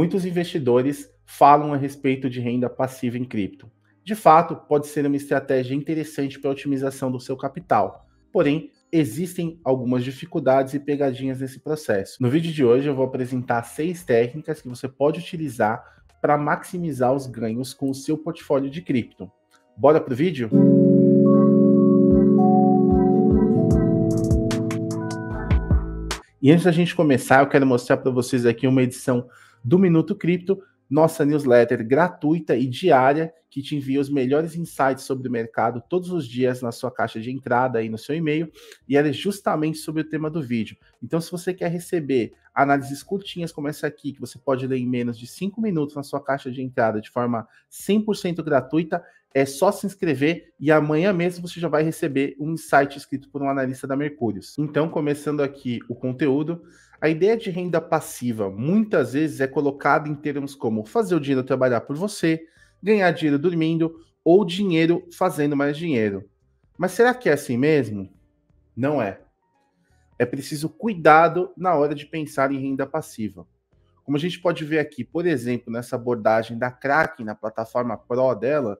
Muitos investidores falam a respeito de renda passiva em cripto. De fato, pode ser uma estratégia interessante para a otimização do seu capital. Porém, existem algumas dificuldades e pegadinhas nesse processo. No vídeo de hoje eu vou apresentar seis técnicas que você pode utilizar para maximizar os ganhos com o seu portfólio de cripto. Bora pro vídeo? E antes da gente começar, eu quero mostrar para vocês aqui uma edição do Minuto Cripto, nossa newsletter gratuita e diária que te envia os melhores insights sobre o mercado todos os dias na sua caixa de entrada aí no seu e-mail, e ela é justamente sobre o tema do vídeo. Então, se você quer receber análises curtinhas como essa aqui, que você pode ler em menos de 5 minutos na sua caixa de entrada de forma 100% gratuita, é só se inscrever e amanhã mesmo você já vai receber um insight escrito por um analista da Mercúrios. Então, começando aqui o conteúdo, a ideia de renda passiva muitas vezes é colocada em termos como fazer o dinheiro trabalhar por você, ganhar dinheiro dormindo ou dinheiro fazendo mais dinheiro. Mas será que é assim mesmo? Não é. É preciso cuidado na hora de pensar em renda passiva. Como a gente pode ver aqui, por exemplo, nessa abordagem da Kraken na plataforma Pro dela,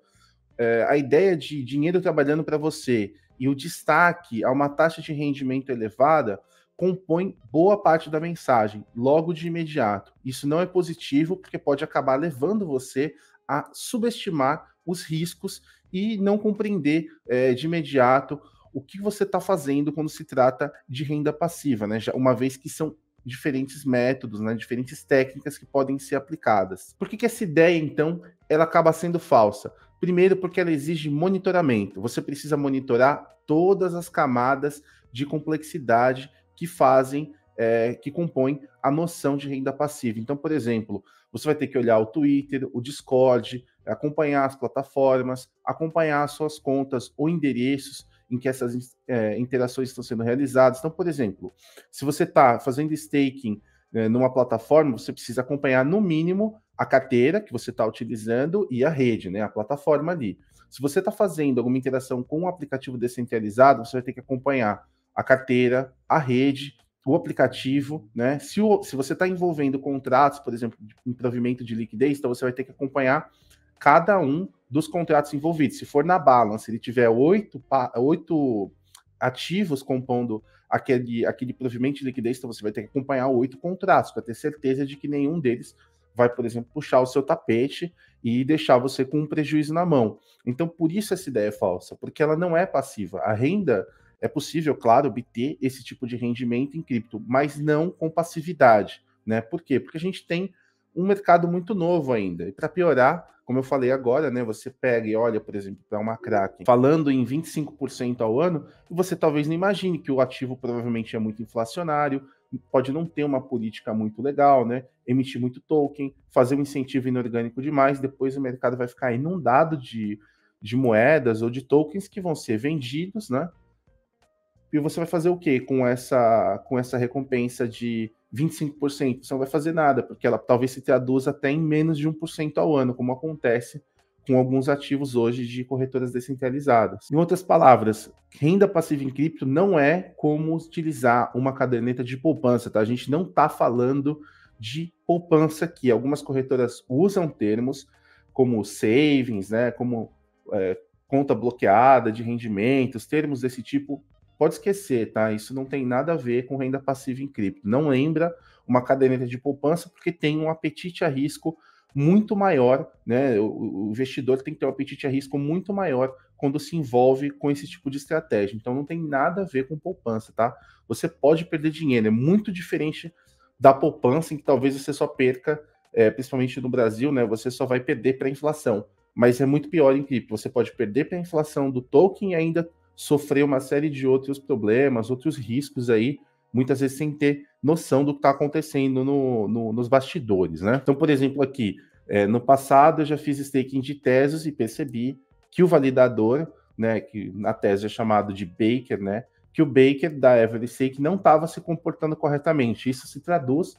é, a ideia de dinheiro trabalhando para você e o destaque a uma taxa de rendimento elevada compõe boa parte da mensagem logo de imediato. Isso não é positivo porque pode acabar levando você a subestimar os riscos e não compreender é, de imediato o que você está fazendo quando se trata de renda passiva, né? Já, uma vez que são diferentes métodos, né, diferentes técnicas que podem ser aplicadas. Por que, que essa ideia, então, ela acaba sendo falsa? Primeiro, porque ela exige monitoramento. Você precisa monitorar todas as camadas de complexidade que fazem, é, que compõem a noção de renda passiva. Então, por exemplo, você vai ter que olhar o Twitter, o Discord, acompanhar as plataformas, acompanhar as suas contas ou endereços em que essas é, interações estão sendo realizadas. Então, por exemplo, se você está fazendo staking é, numa plataforma, você precisa acompanhar no mínimo a carteira que você está utilizando e a rede, né, a plataforma ali. Se você está fazendo alguma interação com um aplicativo descentralizado, você vai ter que acompanhar a carteira, a rede, o aplicativo, né? Se, o, se você está envolvendo contratos, por exemplo, em provimento de liquidez, então você vai ter que acompanhar cada um dos contratos envolvidos. Se for na balance, ele tiver oito, oito ativos compondo aquele, aquele provimento de liquidez, então você vai ter que acompanhar oito contratos para ter certeza de que nenhum deles vai, por exemplo, puxar o seu tapete e deixar você com um prejuízo na mão. Então, por isso essa ideia é falsa, porque ela não é passiva. A renda é possível, claro, obter esse tipo de rendimento em cripto, mas não com passividade, né? Por quê? Porque a gente tem um mercado muito novo ainda. E para piorar, como eu falei agora, né, você pega e olha, por exemplo, para uma Kraken, falando em 25% ao ano, você talvez não imagine que o ativo provavelmente é muito inflacionário, pode não ter uma política muito legal, né? Emitir muito token, fazer um incentivo inorgânico demais, depois o mercado vai ficar inundado de, de moedas ou de tokens que vão ser vendidos, né? E você vai fazer o quê com essa, com essa recompensa de 25%? Você não vai fazer nada, porque ela talvez se traduza até em menos de 1% ao ano, como acontece com alguns ativos hoje de corretoras descentralizadas. Em outras palavras, renda passiva em cripto não é como utilizar uma caderneta de poupança, tá? A gente não está falando de poupança aqui. Algumas corretoras usam termos como savings, né? Como é, conta bloqueada de rendimentos, termos desse tipo pode esquecer, tá? Isso não tem nada a ver com renda passiva em cripto. Não lembra uma caderneta de poupança porque tem um apetite a risco muito maior, né? O, investidor tem que ter um apetite a risco muito maior quando se envolve com esse tipo de estratégia. Então não tem nada a ver com poupança, tá? Você pode perder dinheiro, é muito diferente da poupança em que talvez você só perca, é, principalmente no Brasil, né? Você só vai perder para a inflação. Mas é muito pior em cripto. Você pode perder para a inflação do token e ainda sofrer uma série de outros problemas, outros riscos aí, muitas vezes sem ter noção do que está acontecendo no, no, nos bastidores, né? Então, por exemplo, aqui, é, no passado eu já fiz staking de Tesos e percebi que o validador, né, que na tese é chamado de Baker, né, que o Baker da Everstake não estava se comportando corretamente. Isso se traduz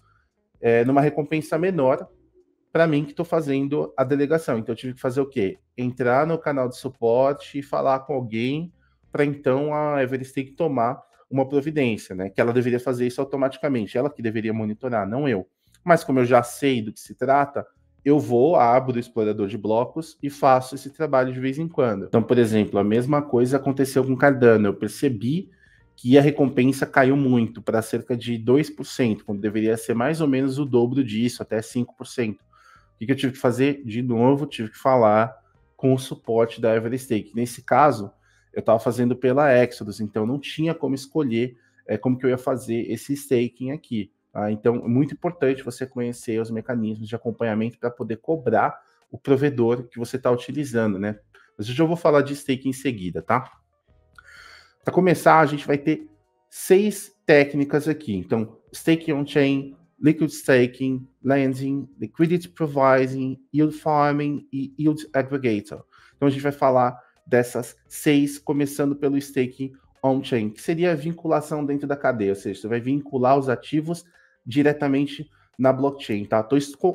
é, numa recompensa menor para mim que estou fazendo a delegação. Então eu tive que fazer o quê? Entrar no canal de suporte e falar com alguém para então a Everstake tomar uma providência, né? Que ela deveria fazer isso automaticamente, ela que deveria monitorar, não eu. Mas como eu já sei do que se trata, eu vou, abro o explorador de blocos e faço esse trabalho de vez em quando. Então, por exemplo, a mesma coisa aconteceu com Cardano. Eu percebi que a recompensa caiu muito para cerca de 2%, quando deveria ser mais ou menos o dobro disso, até 5%. O que, eu tive que fazer? De novo, tive que falar com o suporte da Everstake. Nesse caso, eu estava fazendo pela Exodus, então não tinha como escolher é, como que eu ia fazer esse staking aqui. Tá? Então, é muito importante você conhecer os mecanismos de acompanhamento para poder cobrar o provedor que você está utilizando, né? Mas eu já vou falar de staking em seguida, tá? Para começar, a gente vai ter seis técnicas aqui. Então, staking on-chain, liquid staking, lending, liquidity providing, yield farming e yield aggregator. Então, a gente vai falar dessas seis, começando pelo staking on-chain, que seria a vinculação dentro da cadeia, ou seja, você vai vincular os ativos diretamente na blockchain, tá?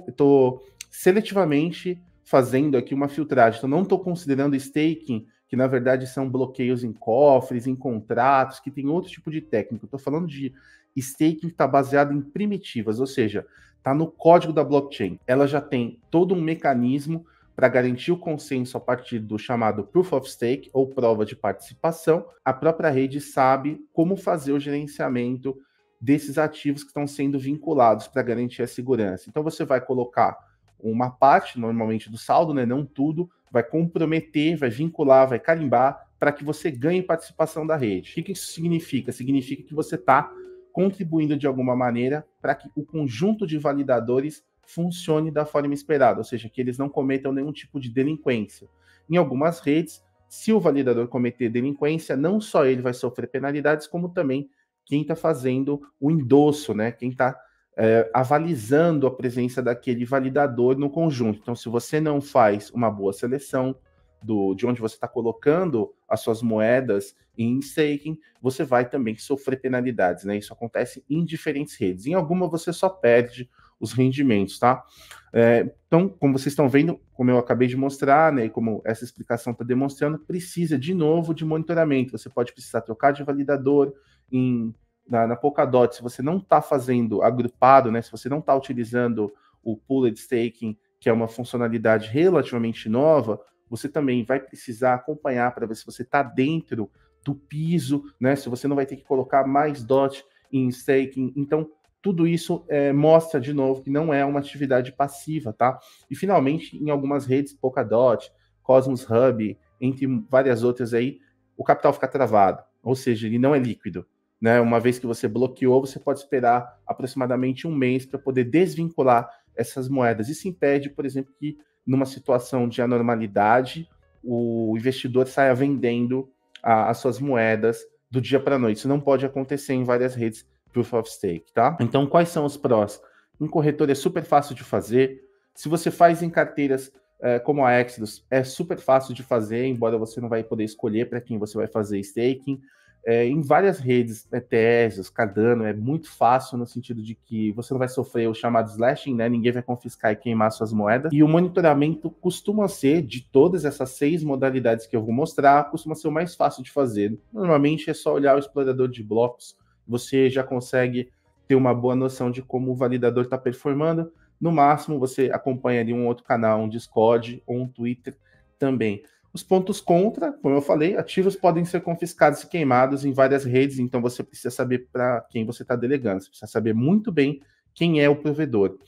Estou seletivamente fazendo aqui uma filtragem, então não estou considerando staking, que na verdade são bloqueios em cofres, em contratos, que tem outro tipo de técnica. Estou falando de staking que está baseado em primitivas, ou seja, está no código da blockchain. Ela já tem todo um mecanismo para garantir o consenso a partir do chamado Proof of Stake ou prova de participação. A própria rede sabe como fazer o gerenciamento desses ativos que estão sendo vinculados para garantir a segurança. Então você vai colocar uma parte, normalmente do saldo, né, não tudo, vai comprometer, vai vincular, vai carimbar para que você ganhe participação da rede. O que, isso significa? Significa que você está contribuindo de alguma maneira para que o conjunto de validadores funcione da forma esperada, ou seja, que eles não cometam nenhum tipo de delinquência. Em algumas redes, se o validador cometer delinquência, não só ele vai sofrer penalidades, como também quem está fazendo o endosso, né? Quem está é, avalizando a presença daquele validador no conjunto. Então, se você não faz uma boa seleção do, de onde você está colocando as suas moedas em staking, você vai também sofrer penalidades, né? Isso acontece em diferentes redes. Em alguma você só perde os rendimentos, tá? É, então, como vocês estão vendo, como eu acabei de mostrar, né, e como essa explicação está demonstrando, precisa de novo de monitoramento. Você pode precisar trocar de validador, em, na, na Polkadot, se você não está fazendo agrupado, né, se você não está utilizando o Pooled Staking, que é uma funcionalidade relativamente nova, você também vai precisar acompanhar para ver se você está dentro do piso, né? Se você não vai ter que colocar mais DOT em staking. Então, tudo isso é, mostra de novo que não é uma atividade passiva, tá? E finalmente, em algumas redes, Polkadot, Cosmos Hub, entre várias outras aí, o capital fica travado, ou seja, ele não é líquido. Né? Uma vez que você bloqueou, você pode esperar aproximadamente um mês para poder desvincular essas moedas. Isso impede, por exemplo, que numa situação de anormalidade, o investidor saia vendendo a, as suas moedas do dia para a noite. Isso não pode acontecer em várias redes Proof of Stake, tá? Então, quais são os prós? Um corretor é super fácil de fazer. Se você faz em carteiras é, como a Exodus, é super fácil de fazer, embora você não vai poder escolher para quem você vai fazer staking. É, em várias redes, ETS, Cardano, é muito fácil no sentido de que você não vai sofrer o chamado slashing, né? Ninguém vai confiscar e queimar suas moedas. E o monitoramento costuma ser, de todas essas seis modalidades que eu vou mostrar, costuma ser o mais fácil de fazer. Normalmente é só olhar o explorador de blocos, você já consegue ter uma boa noção de como o validador está performando. No máximo, você acompanha ali um outro canal, um Discord ou um Twitter também. Os pontos contra, como eu falei, ativos podem ser confiscados e queimados em várias redes, então você precisa saber para quem você está delegando, você precisa saber muito bem quem é o provedor.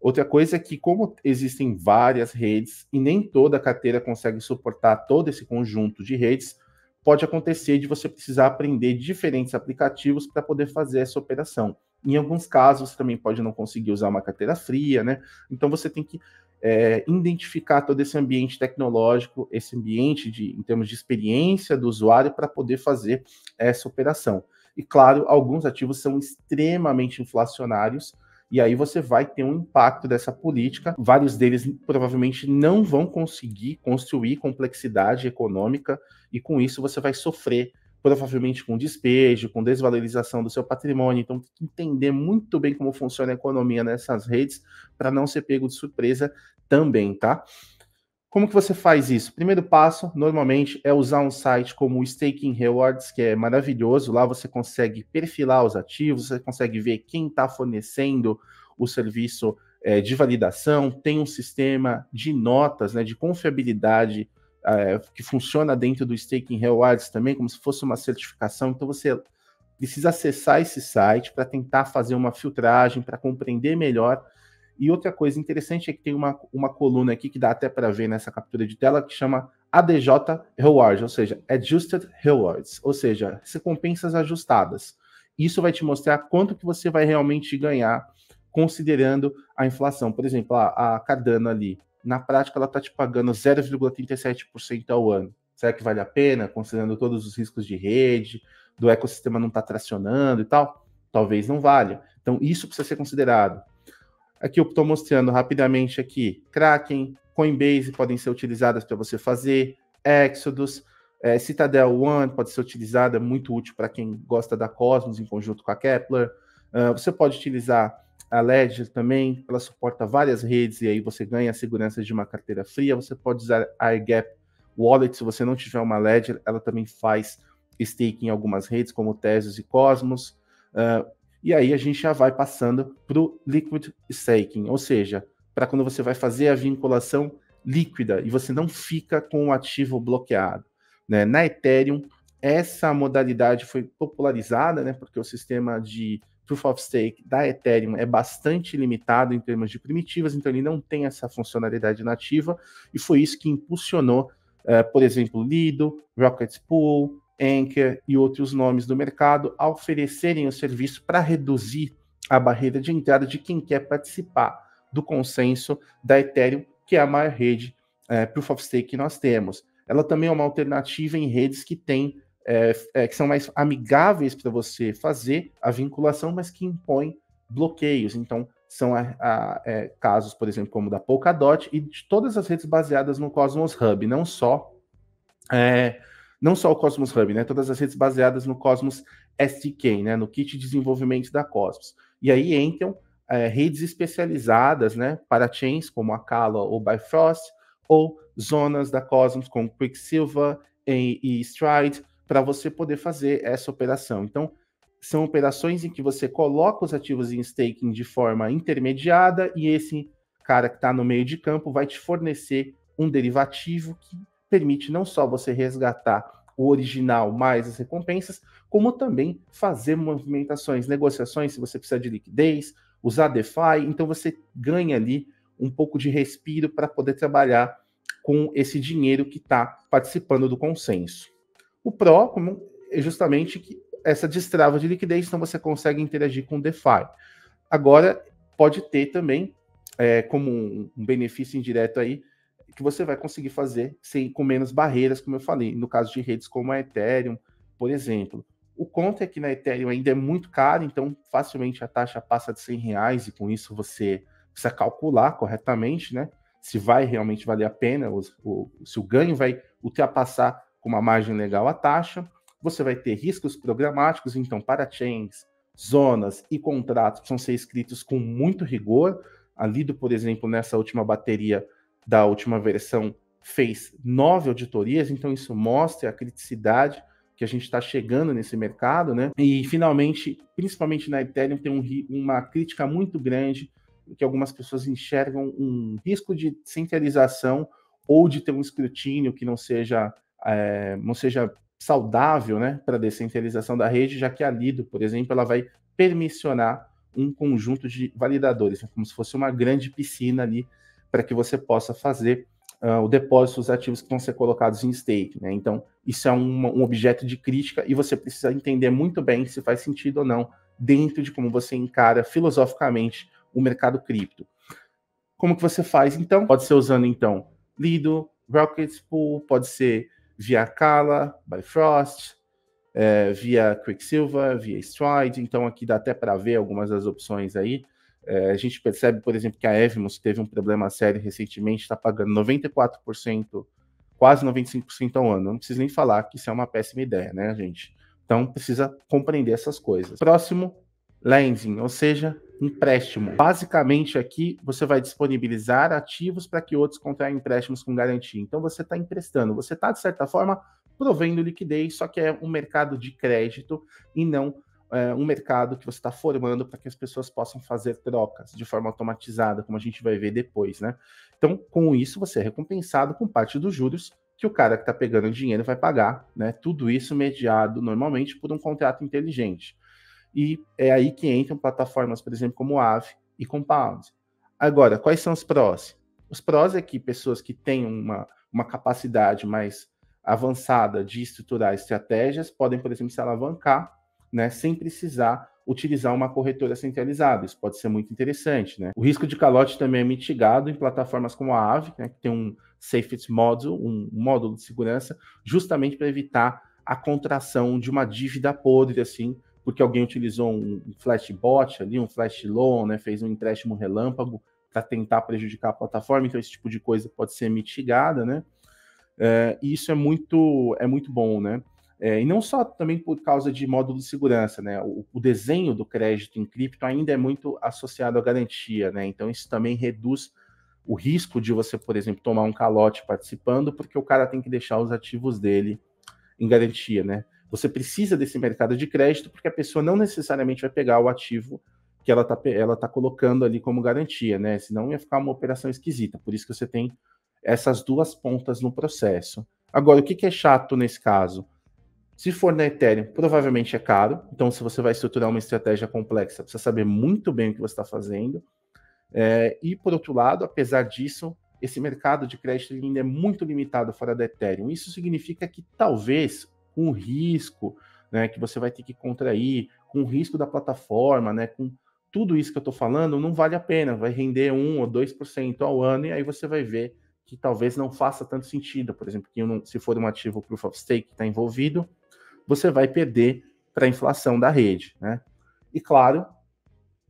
Outra coisa é que, como existem várias redes e nem toda carteira consegue suportar todo esse conjunto de redes, pode acontecer de você precisar aprender diferentes aplicativos para poder fazer essa operação. Em alguns casos, você também pode não conseguir usar uma carteira fria, né? Então você tem que é, identificar todo esse ambiente tecnológico, esse ambiente de, em termos de experiência do usuário para poder fazer essa operação. E claro, alguns ativos são extremamente inflacionários, e aí você vai ter um impacto dessa política. Vários deles provavelmente não vão conseguir construir complexidade econômica, e com isso você vai sofrer provavelmente com despejo, com desvalorização do seu patrimônio. Então, tem que entender muito bem como funciona a economia nessas redes para não ser pego de surpresa também, tá? Como que você faz isso? Primeiro passo, normalmente, é usar um site como o Staking Rewards, que é maravilhoso. Lá você consegue perfilar os ativos, você consegue ver quem está fornecendo o serviço é, de validação, tem um sistema de notas, né, de confiabilidade é, que funciona dentro do Staking Rewards também, como se fosse uma certificação. Então você precisa acessar esse site para tentar fazer uma filtragem, para compreender melhor. E outra coisa interessante é que tem uma, uma coluna aqui que dá até para ver nessa captura de tela que chama ADJ Rewards, ou seja, Adjusted Rewards, ou seja, recompensas ajustadas. Isso vai te mostrar quanto que você vai realmente ganhar considerando a inflação. Por exemplo, a, a Cardano ali, na prática ela está te pagando 0,37% ao ano. Será que vale a pena, considerando todos os riscos de rede, do ecossistema não estar tá tracionando e tal? Talvez não valha. Então, isso precisa ser considerado. Aqui eu estou mostrando rapidamente aqui, Kraken, Coinbase podem ser utilizadas para você fazer, Exodus, é, Citadel One pode ser utilizada, muito útil para quem gosta da Cosmos em conjunto com a Kepler. Uh, você pode utilizar a Ledger também, ela suporta várias redes e aí você ganha a segurança de uma carteira fria. Você pode usar a AirGap Wallet, se você não tiver uma Ledger, ela também faz stake em algumas redes, como Tesos e Cosmos. Uh, e aí a gente já vai passando para o Liquid Staking, ou seja, para quando você vai fazer a vinculação líquida e você não fica com o ativo bloqueado. Né? Na Ethereum, essa modalidade foi popularizada, né, porque o sistema de Proof of Stake da Ethereum é bastante limitado em termos de primitivas, então ele não tem essa funcionalidade nativa, e foi isso que impulsionou, uh, por exemplo, Lido, Rocket Pool, Anchor e outros nomes do mercado a oferecerem o serviço para reduzir a barreira de entrada de quem quer participar do consenso da Ethereum, que é a maior rede uh, Proof of Stake que nós temos. Ela também é uma alternativa em redes que têm é, é, que são mais amigáveis para você fazer a vinculação, mas que impõem bloqueios. Então, são a, a, é, casos, por exemplo, como da Polkadot e de todas as redes baseadas no Cosmos Hub, não só é, não só o Cosmos Hub, né? Todas as redes baseadas no Cosmos SDK, né? No kit de desenvolvimento da Cosmos. E aí entram é, redes especializadas, né? Para chains como a Kala ou Bifrost, ou zonas da Cosmos como Quicksilver e, e Stride, para você poder fazer essa operação. Então, são operações em que você coloca os ativos em staking de forma intermediada e esse cara que está no meio de campo vai te fornecer um derivativo que permite não só você resgatar o original mais as recompensas, como também fazer movimentações, negociações, se você precisa de liquidez, usar DeFi, então você ganha ali um pouco de respiro para poder trabalhar com esse dinheiro que está participando do consenso. O como, é justamente essa destrava de liquidez, então você consegue interagir com o DeFi. Agora, pode ter também, é, como um, benefício indireto aí, que você vai conseguir fazer sem, com menos barreiras, como eu falei, no caso de redes como a Ethereum, por exemplo. O conto é que na Ethereum ainda é muito caro, então facilmente a taxa passa de 100 reais e com isso você precisa calcular corretamente, né? Se vai realmente valer a pena, o, o, se o ganho vai ultrapassar com uma margem legal a taxa. Você vai ter riscos programáticos, então, para chains, zonas e contratos precisam ser escritos com muito rigor. A Lido, por exemplo, nessa última bateria da última versão, fez nove auditorias, então isso mostra a criticidade que a gente está chegando nesse mercado, né? E finalmente, principalmente na Ethereum, tem um, uma crítica muito grande que algumas pessoas enxergam um risco de centralização ou de ter um escrutínio que não seja é, não seja saudável né, para a descentralização da rede, já que a Lido, por exemplo, ela vai permissionar um conjunto de validadores, né, como se fosse uma grande piscina ali para que você possa fazer uh, o depósito dos ativos que vão ser colocados em stake. Né? Então, isso é um, objeto de crítica e você precisa entender muito bem se faz sentido ou não dentro de como você encara filosoficamente o mercado cripto. Como que você faz, então? Pode ser usando, então, Lido, Rocket Pool, pode ser via Kala, Bifrost, é, via Quicksilver, via Stride. Então aqui dá até para ver algumas das opções aí. É, a gente percebe, por exemplo, que a Evmos teve um problema sério recentemente, está pagando 94%, quase 95% ao ano. Não preciso nem falar que isso é uma péssima ideia, né, gente? Então precisa compreender essas coisas. Próximo, lending, ou seja, empréstimo. Basicamente, aqui você vai disponibilizar ativos para que outros contraiam empréstimos com garantia. Então, você está emprestando, você está, de certa forma, provendo liquidez, só que é um mercado de crédito e não é, um mercado que você está formando para que as pessoas possam fazer trocas de forma automatizada, como a gente vai ver depois, né? Então, com isso, você é recompensado com parte dos juros que o cara que está pegando dinheiro vai pagar, né? Tudo isso mediado normalmente por um contrato inteligente. E é aí que entram plataformas, por exemplo, como Aave e Compound. Agora, quais são os prós? Os prós é que pessoas que têm uma, uma capacidade mais avançada de estruturar estratégias podem, por exemplo, se alavancar, né, sem precisar utilizar uma corretora centralizada. Isso pode ser muito interessante, né? O risco de calote também é mitigado em plataformas como a Aave, né, que tem um safety module, um módulo de segurança, justamente para evitar a contração de uma dívida podre, assim, porque alguém utilizou um flash bot ali, um flash loan, né, fez um empréstimo relâmpago para tentar prejudicar a plataforma, então esse tipo de coisa pode ser mitigada, né? É, e isso é muito, é muito bom, né? É, e não só também por causa de módulo de segurança, né? O, o, desenho do crédito em cripto ainda é muito associado à garantia, né? Então isso também reduz o risco de você, por exemplo, tomar um calote participando, porque o cara tem que deixar os ativos dele em garantia, né? Você precisa desse mercado de crédito porque a pessoa não necessariamente vai pegar o ativo que ela está ela tá colocando ali como garantia, né? Senão ia ficar uma operação esquisita. Por isso que você tem essas duas pontas no processo. Agora, o que, que é chato nesse caso? Se for na Ethereum, provavelmente é caro. Então, se você vai estruturar uma estratégia complexa, precisa saber muito bem o que você está fazendo. É, e, por outro lado, apesar disso, esse mercado de crédito ainda é muito limitado fora da Ethereum. Isso significa que talvez, o risco né, que você vai ter que contrair, com o risco da plataforma, né, com tudo isso que eu estou falando não vale a pena, vai render 1 ou 2% ao ano, e aí você vai ver que talvez não faça tanto sentido. Por exemplo, que se for um ativo Proof of Stake que está envolvido, você vai perder para a inflação da rede. Né? E claro,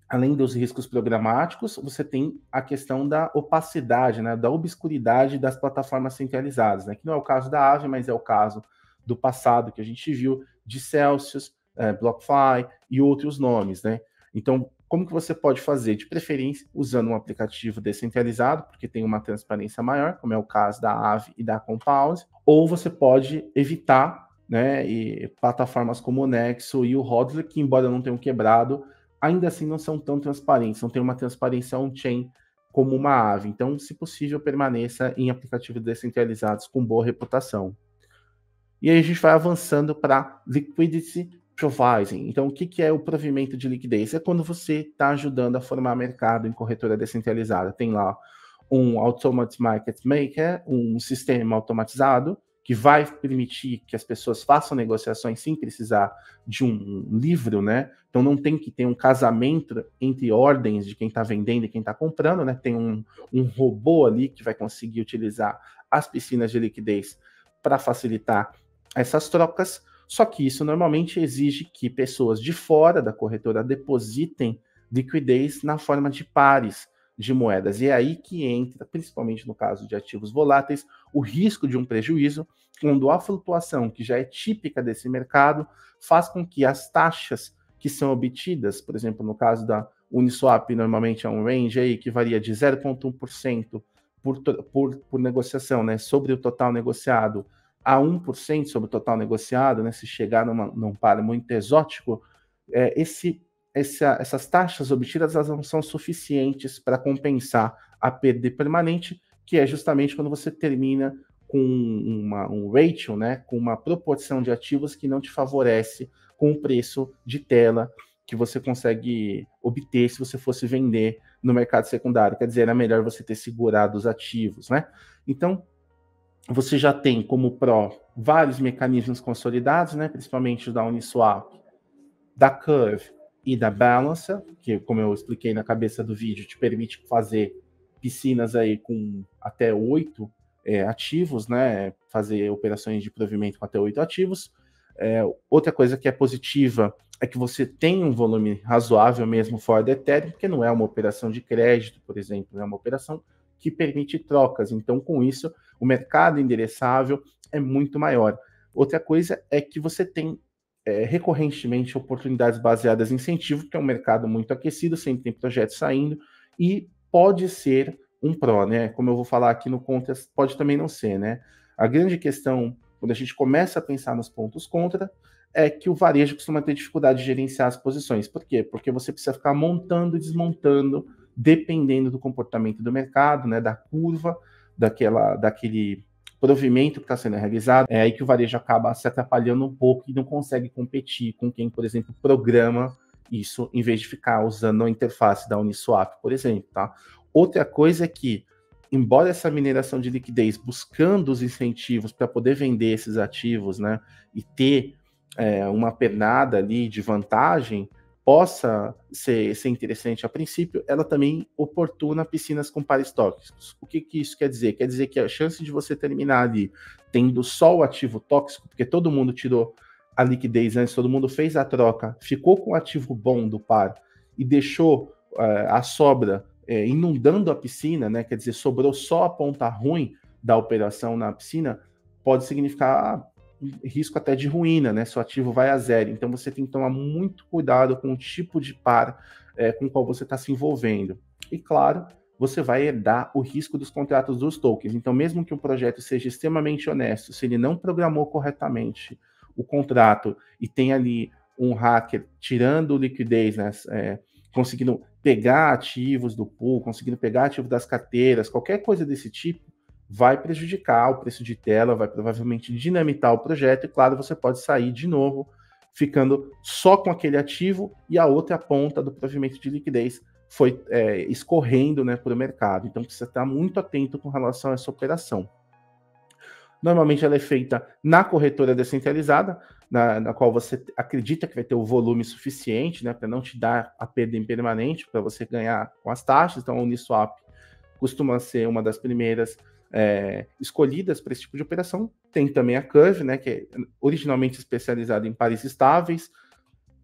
além dos riscos programáticos, você tem a questão da opacidade, né, da obscuridade das plataformas centralizadas, né, que não é o caso da Aave, mas é o caso do passado que a gente viu de Celsius, é, BlockFi e outros nomes. Né? Então, como que você pode fazer? De preferência, usando um aplicativo descentralizado, porque tem uma transparência maior, como é o caso da Aave e da Compound, ou você pode evitar né, e plataformas como o Nexo e o Hodler, que embora não tenham quebrado, ainda assim não são tão transparentes, não tem uma transparência on-chain como uma Aave. Então, se possível, permaneça em aplicativos descentralizados com boa reputação. E aí a gente vai avançando para Liquidity providing. Então, o que, que é o provimento de liquidez? É quando você está ajudando a formar mercado em corretora descentralizada. Tem lá um Automatic Market Maker, um sistema automatizado, que vai permitir que as pessoas façam negociações sem precisar de um livro, né? Então não tem que ter um casamento entre ordens de quem está vendendo e quem está comprando, né? Tem um, um robô ali que vai conseguir utilizar as piscinas de liquidez para facilitar essas trocas. Só que isso normalmente exige que pessoas de fora da corretora depositem liquidez na forma de pares de moedas. E é aí que entra, principalmente no caso de ativos voláteis, o risco de um prejuízo, quando a flutuação, que já é típica desse mercado, faz com que as taxas que são obtidas, por exemplo, no caso da Uniswap, normalmente é um range aí que varia de 0,1% por, por, por negociação, né, sobre o total negociado, a 1% sobre o total negociado, né, se chegar numa, num par muito exótico, é, esse essa, essas taxas obtidas elas não são suficientes para compensar a perda permanente, que é justamente quando você termina com uma, um ratio, né, com uma proporção de ativos que não te favorece com o preço de tela que você consegue obter se você fosse vender no mercado secundário. Quer dizer, era melhor você ter segurado os ativos, né? Então, você já tem como pró vários mecanismos consolidados, né, principalmente da Uniswap, da Curve e da Balancer, que, como eu expliquei na cabeça do vídeo, te permite fazer piscinas aí com até oito é, ativos, né? Fazer operações de provimento com até oito ativos. É, outra coisa que é positiva é que você tem um volume razoável mesmo fora da Ethereum, porque não é uma operação de crédito, por exemplo, é uma operação que permite trocas. Então, com isso, o mercado endereçável é muito maior. Outra coisa é que você tem é, recorrentemente oportunidades baseadas em incentivo, que é um mercado muito aquecido, sempre tem projetos saindo, e pode ser um pró, né? Como eu vou falar aqui no Contest, pode também não ser, né? A grande questão, quando a gente começa a pensar nos pontos contra, é que o varejo costuma ter dificuldade de gerenciar as posições. Por quê? Porque você precisa ficar montando e desmontando, dependendo do comportamento do mercado, né, da curva, daquela, daquele provimento que está sendo realizado. É aí que o varejo acaba se atrapalhando um pouco e não consegue competir com quem, por exemplo, programa isso em vez de ficar usando a interface da Uniswap, por exemplo, tá? Outra coisa é que embora essa mineração de liquidez buscando os incentivos para poder vender esses ativos, né, e ter é, uma pernada ali de vantagem, possa ser, ser interessante a princípio, ela também oportuna piscinas com pares tóxicos. O que, que isso quer dizer? Quer dizer que a chance de você terminar ali tendo só o ativo tóxico, porque todo mundo tirou a liquidez antes, todo mundo fez a troca, ficou com o ativo bom do par e deixou uh, a sobra é, inundando a piscina, né? Quer dizer, sobrou só a ponta ruim da operação na piscina, pode significar risco até de ruína, né? Seu ativo vai a zero. Então você tem que tomar muito cuidado com o tipo de par é, com o qual você está se envolvendo. E claro, você vai herdar o risco dos contratos dos tokens. Então, mesmo que um projeto seja extremamente honesto, se ele não programou corretamente o contrato e tem ali um hacker tirando liquidez, né, é, conseguindo pegar ativos do pool, conseguindo pegar ativos das carteiras, qualquer coisa desse tipo, vai prejudicar o preço de tela, vai provavelmente dinamitar o projeto, e claro, você pode sair de novo ficando só com aquele ativo e a outra ponta do provimento de liquidez foi é, escorrendo né, para o mercado. Então precisa estar muito atento com relação a essa operação. Normalmente ela é feita na corretora descentralizada, na, na, qual você acredita que vai ter o volume suficiente, né, para não te dar a perda impermanente, para você ganhar com as taxas. Então, a Uniswap costuma ser uma das primeiras é, escolhidas para esse tipo de operação. Tem também a Curve, né, que é originalmente especializada em pares estáveis.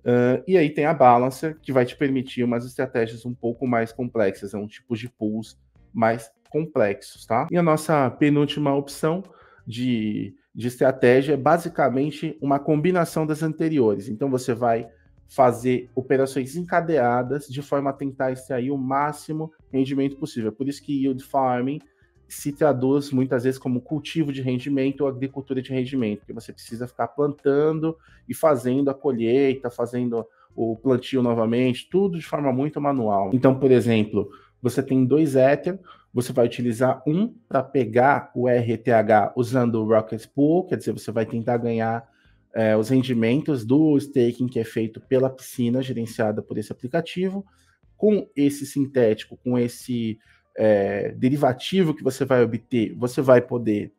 Uh, e aí tem a Balancer, que vai te permitir umas estratégias um pouco mais complexas, é um tipo de pools mais complexos, tá? E a nossa penúltima opção de de estratégia é basicamente uma combinação das anteriores. Então você vai fazer operações encadeadas de forma a tentar extrair o máximo rendimento possível. Por isso que yield farming se traduz muitas vezes como cultivo de rendimento ou agricultura de rendimento, porque você precisa ficar plantando e fazendo a colheita, fazendo o plantio novamente, tudo de forma muito manual. Então, por exemplo, você tem dois Ether, você vai utilizar um para pegar o RTH usando o Rocket Pool, quer dizer, você vai tentar ganhar é, os rendimentos do staking que é feito pela piscina gerenciada por esse aplicativo. Com esse sintético, com esse é, derivativo que você vai obter, você vai poder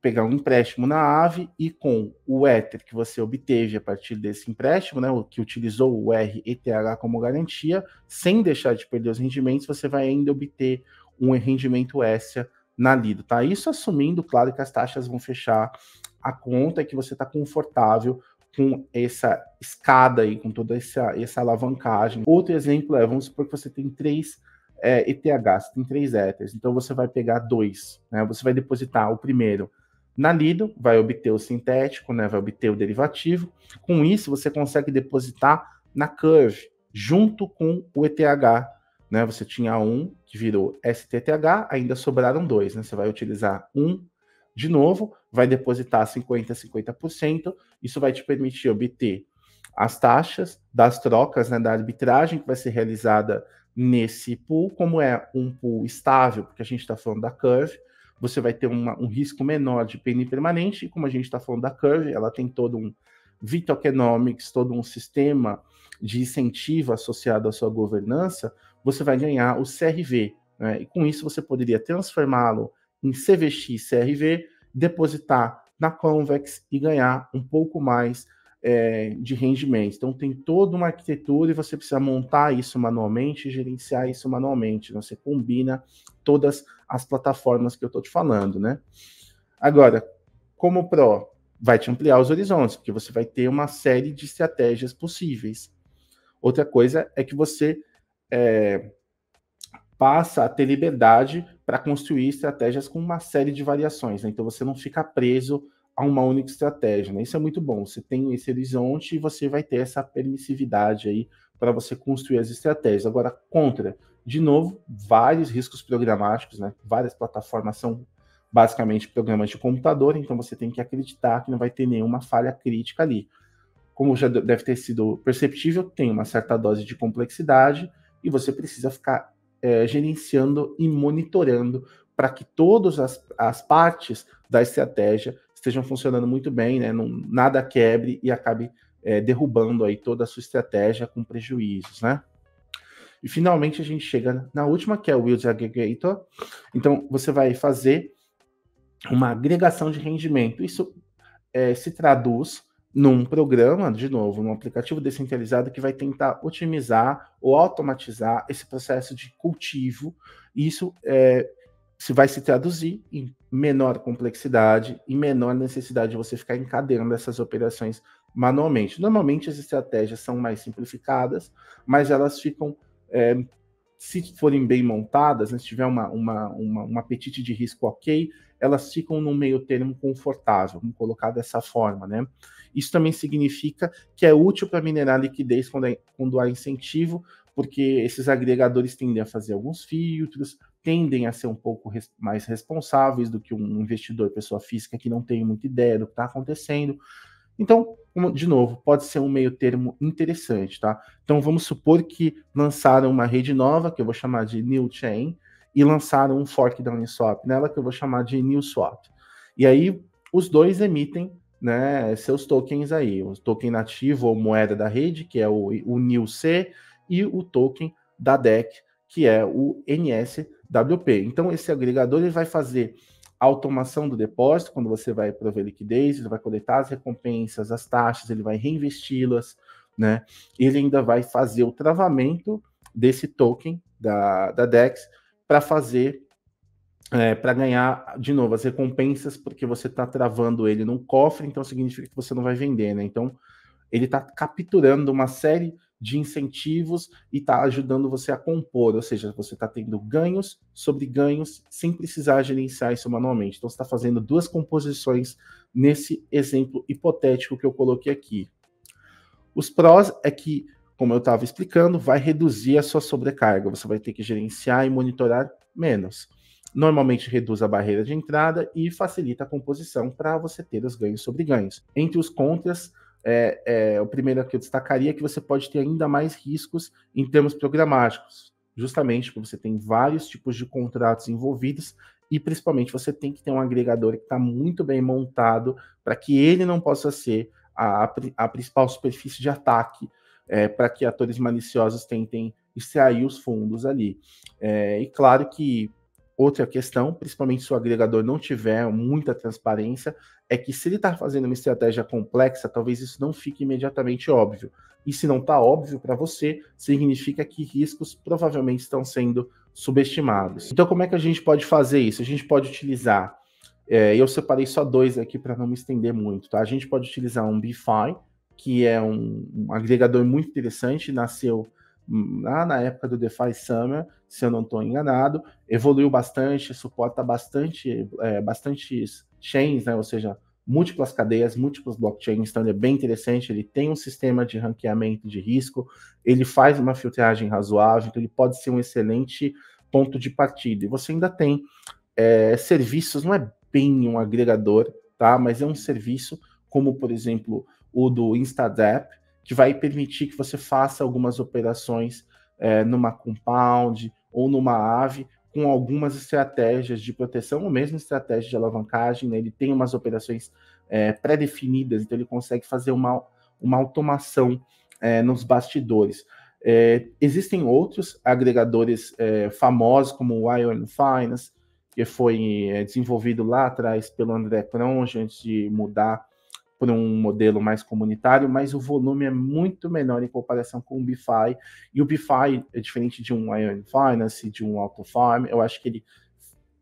pegar um empréstimo na AVE e com o Ether que você obteve a partir desse empréstimo, né, o que utilizou o RETH como garantia, sem deixar de perder os rendimentos, você vai ainda obter um rendimento extra na Lido, tá? Isso assumindo, claro, que as taxas vão fechar a conta e que você está confortável com essa escada aí, com toda essa, essa alavancagem. Outro exemplo é, vamos supor que você tem três é, ETHs, tem três Ethers, então você vai pegar dois, né? Você vai depositar o primeiro na Lido, vai obter o sintético, né, vai obter o derivativo. Com isso, você consegue depositar na Curve, junto com o ETH. Né? Você tinha um que virou STTH, ainda sobraram dois. Né? Você vai utilizar um de novo, vai depositar 50% 50%. Isso vai te permitir obter as taxas das trocas, né, da arbitragem que vai ser realizada nesse pool, como é um pool estável, porque a gente está falando da Curve, você vai ter uma, um risco menor de PN permanente, e como a gente está falando da Curve, ela tem todo um Vitokenomics, todo um sistema de incentivo associado à sua governança, você vai ganhar o CRV. Né? E com isso você poderia transformá-lo em CVX CRV, depositar na Convex e ganhar um pouco mais é, de rendimento. Então tem toda uma arquitetura e você precisa montar isso manualmente gerenciar isso manualmente. Né? Você combina todas as plataformas que eu estou te falando, né? Agora, como Pro, vai te ampliar os horizontes, porque você vai ter uma série de estratégias possíveis. Outra coisa é que você é, passa a ter liberdade para construir estratégias com uma série de variações. Né? Então você não fica preso a uma única estratégia. Né? Isso é muito bom. Você tem esse horizonte e você vai ter essa permissividade aí para você construir as estratégias. Agora, contra, de novo, vários riscos programáticos, né? Várias plataformas são basicamente programas de computador, então você tem que acreditar que não vai ter nenhuma falha crítica ali. Como já deve ter sido perceptível, tem uma certa dose de complexidade e você precisa ficar é, gerenciando e monitorando para que todas as, as partes da estratégia estejam funcionando muito bem, né? Não, nada quebre e acabe é, derrubando aí toda a sua estratégia com prejuízos, né? E finalmente a gente chega na última, que é o Wild Aggregator. Então você vai fazer uma agregação de rendimento. Isso é, se traduz num programa, de novo, num aplicativo descentralizado que vai tentar otimizar ou automatizar esse processo de cultivo. Isso é, se vai se traduzir em menor complexidade e menor necessidade de você ficar encadeando essas operações manualmente. Normalmente as estratégias são mais simplificadas, mas elas ficam é, se forem bem montadas, né, se tiver uma, uma, uma, um apetite de risco ok, elas ficam num meio termo confortável, vamos colocar dessa forma, né? Isso também significa que é útil para minerar liquidez quando, é, quando há incentivo, porque esses agregadores tendem a fazer alguns filtros, tendem a ser um pouco res, mais responsáveis do que um investidor, pessoa física, que não tem muita ideia do que está acontecendo. Então, de novo, pode ser um meio termo interessante, tá? Então, vamos supor que lançaram uma rede nova, que eu vou chamar de New Chain, e lançaram um fork da Uniswap nela, que eu vou chamar de New Swap. E aí, os dois emitem né, seus tokens aí, o token nativo ou moeda da rede, que é o, o NIL-C, e o token da DEC, que é o NSWP. Então, esse agregador ele vai fazer automação do depósito, quando você vai prover liquidez, ele vai coletar as recompensas, as taxas, ele vai reinvesti-las, né? Ele ainda vai fazer o travamento desse token da, da DEX para fazer, é, para ganhar, de novo, as recompensas, porque você está travando ele num cofre, então significa que você não vai vender, né? Então, ele está capturando uma série de incentivos e está ajudando você a compor, ou seja, você está tendo ganhos sobre ganhos sem precisar gerenciar isso manualmente. Então, você está fazendo duas composições nesse exemplo hipotético que eu coloquei aqui. Os prós é que, como eu estava explicando, vai reduzir a sua sobrecarga, você vai ter que gerenciar e monitorar menos. Normalmente reduz a barreira de entrada e facilita a composição para você ter os ganhos sobre ganhos. Entre os contras, é, é, o primeiro que eu destacaria é que você pode ter ainda mais riscos em termos programáticos, justamente porque você tem vários tipos de contratos envolvidos e principalmente você tem que ter um agregador que está muito bem montado para que ele não possa ser a, a principal superfície de ataque é, para que atores maliciosos tentem extrair os fundos ali. É, e claro que Outra questão, principalmente se o agregador não tiver muita transparência, é que se ele está fazendo uma estratégia complexa, talvez isso não fique imediatamente óbvio. E se não está óbvio para você, significa que riscos provavelmente estão sendo subestimados. Então, como é que a gente pode fazer isso? A gente pode utilizar, é, eu separei só dois aqui para não me estender muito, tá? A gente pode utilizar um BeFi, que é um, um agregador muito interessante, nasceu lá na época do DeFi Summer, se eu não estou enganado, evoluiu bastante, suporta bastante, é, bastante chains, né? ou seja, múltiplas cadeias, múltiplos blockchains, então ele é bem interessante, ele tem um sistema de ranqueamento de risco, ele faz uma filtragem razoável, então ele pode ser um excelente ponto de partida. E você ainda tem é, serviços, não é bem um agregador, tá? Mas é um serviço como, por exemplo, o do InstaDApp, que vai permitir que você faça algumas operações é, numa compound ou numa ave com algumas estratégias de proteção ou mesmo estratégia de alavancagem. Né? Ele tem umas operações é, pré-definidas, então ele consegue fazer uma, uma automação é, nos bastidores. É, existem outros agregadores famosos, como o Iron Finance, que foi desenvolvido lá atrás pelo André Cronge, antes de mudar por um modelo mais comunitário, mas o volume é muito menor em comparação com o BiFi. E o BiFi é diferente de um Iron Finance, de um AutoFarm. Eu acho que ele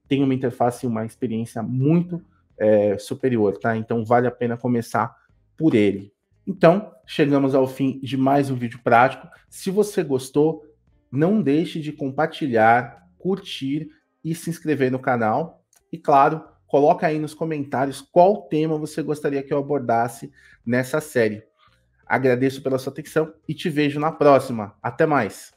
tem uma interface e uma experiência muito é, superior, tá? Então vale a pena começar por ele. Então, chegamos ao fim de mais um vídeo prático. Se você gostou, não deixe de compartilhar, curtir e se inscrever no canal. E claro, Coloca aí nos comentários qual tema você gostaria que eu abordasse nessa série. Agradeço pela sua atenção e te vejo na próxima. Até mais!